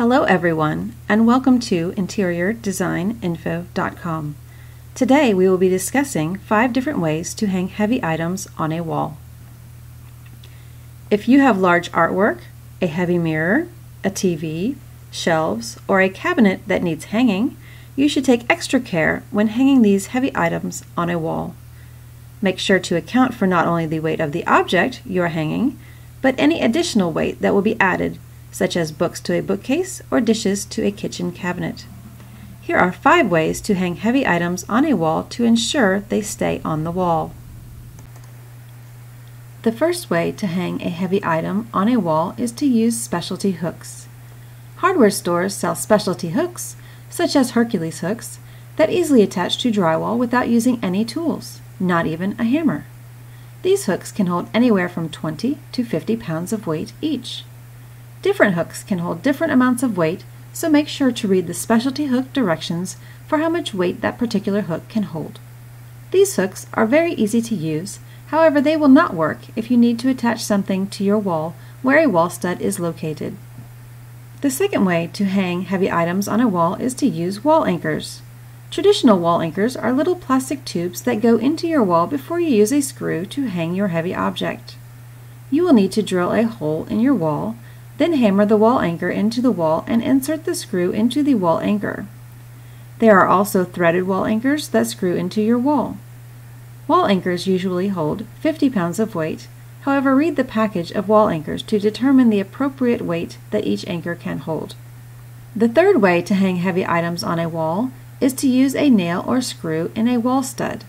Hello everyone and welcome to interiordesigninfo.com. Today we will be discussing five different ways to hang heavy items on a wall. If you have large artwork, a heavy mirror, a TV, shelves, or a cabinet that needs hanging, you should take extra care when hanging these heavy items on a wall. Make sure to account for not only the weight of the object you are hanging, but any additional weight that will be added such as books to a bookcase or dishes to a kitchen cabinet. Here are five ways to hang heavy items on a wall to ensure they stay on the wall. The first way to hang a heavy item on a wall is to use specialty hooks. Hardware stores sell specialty hooks, such as Hercules hooks, that easily attach to drywall without using any tools, not even a hammer. These hooks can hold anywhere from 20 to 50 pounds of weight each. Different hooks can hold different amounts of weight, so make sure to read the specialty hook directions for how much weight that particular hook can hold. These hooks are very easy to use, however they will not work if you need to attach something to your wall where a wall stud is located. The second way to hang heavy items on a wall is to use wall anchors. Traditional wall anchors are little plastic tubes that go into your wall before you use a screw to hang your heavy object. You will need to drill a hole in your wall then hammer the wall anchor into the wall and insert the screw into the wall anchor. There are also threaded wall anchors that screw into your wall. Wall anchors usually hold 50 pounds of weight, however read the package of wall anchors to determine the appropriate weight that each anchor can hold. The third way to hang heavy items on a wall is to use a nail or screw in a wall stud.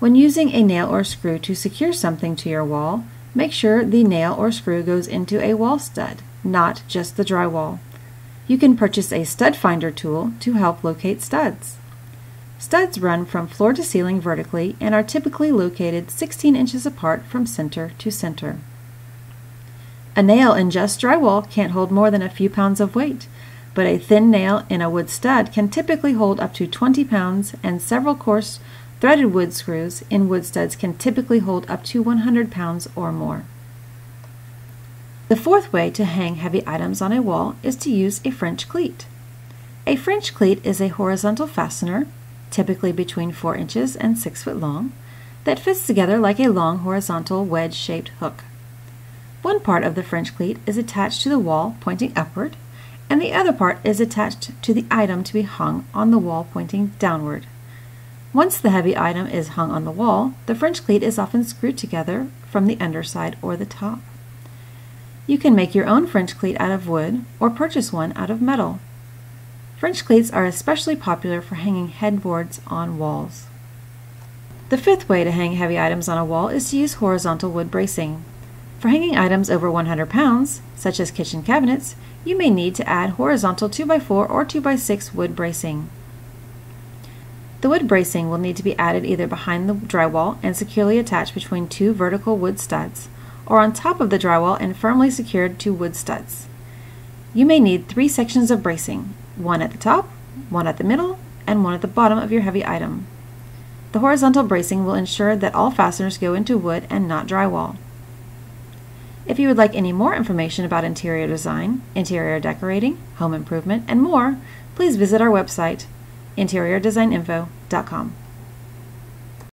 When using a nail or screw to secure something to your wall, make sure the nail or screw goes into a wall stud not just the drywall. You can purchase a stud finder tool to help locate studs. Studs run from floor to ceiling vertically and are typically located 16 inches apart from center to center. A nail in just drywall can't hold more than a few pounds of weight, but a thin nail in a wood stud can typically hold up to 20 pounds and several coarse threaded wood screws in wood studs can typically hold up to 100 pounds or more. The fourth way to hang heavy items on a wall is to use a French cleat. A French cleat is a horizontal fastener, typically between 4 inches and 6 foot long, that fits together like a long horizontal wedge-shaped hook. One part of the French cleat is attached to the wall pointing upward, and the other part is attached to the item to be hung on the wall pointing downward. Once the heavy item is hung on the wall, the French cleat is often screwed together from the underside or the top. You can make your own French cleat out of wood or purchase one out of metal. French cleats are especially popular for hanging headboards on walls. The fifth way to hang heavy items on a wall is to use horizontal wood bracing. For hanging items over 100 pounds, such as kitchen cabinets, you may need to add horizontal 2x4 or 2x6 wood bracing. The wood bracing will need to be added either behind the drywall and securely attached between two vertical wood studs, or on top of the drywall and firmly secured to wood studs. You may need three sections of bracing, one at the top, one at the middle, and one at the bottom of your heavy item. The horizontal bracing will ensure that all fasteners go into wood and not drywall. If you would like any more information about interior design, interior decorating, home improvement, and more, please visit our website, interiordesigninfo.com.